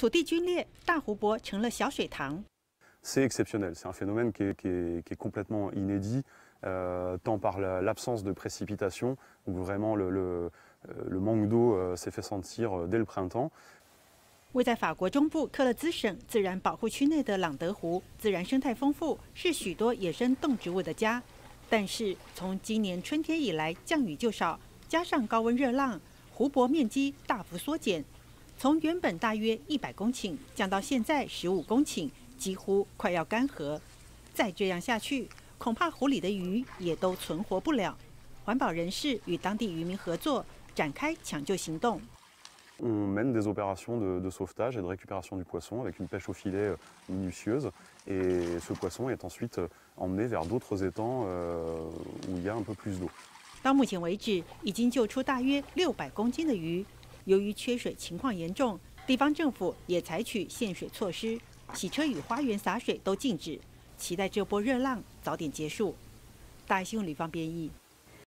土地龟裂，大湖泊成了小水塘。C'est exceptionnel, c'est un phénomène qui est, qui est, qui est complètement inédit, euh, tant par l'absence de précipitations, où vraiment le, le, le manque d'eau euh, s'est fait sentir dès le printemps. 位在法国中部克勒兹省自然保护区内的朗德湖，自然生态丰富，是许多野生动植物的家。但是从今年春天以来，降雨就少，加上高温热浪，湖泊面积大幅缩减，从原本大约一百公顷降到现在十五公顷，几乎快要干涸。再这样下去，恐怕湖里的鱼也都存活不了。环保人士与当地渔民合作，展开抢救行动。On mène des opérations de, sauvetage et de récupération du poisson avec une pêche au filet euh, minutieuse. Et ce poisson est ensuite euh, emmené vers d'autres étangs euh, où il y a un peu plus d'eau. 到目前为止，已经救出大约六百公斤的鱼。由于缺水情况严重，地方政府也采取限水措施，洗车与花园洒水都禁止。期待这波热浪早点结束。大新闻吕方编译。